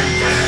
Take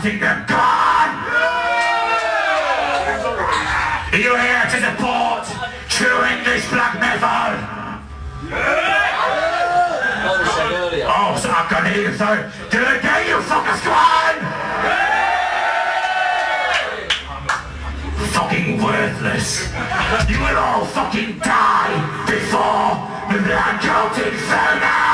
Nottingham. Come on! Are you here to support true English black metal? Earlier. Oh, so I can hear you, sorry. Do it again, you come on! Fucking worthless. You will all fucking die before the Black Goat Infernal!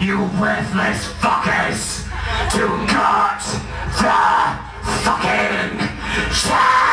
you, worthless fuckers, to cut the fucking chance!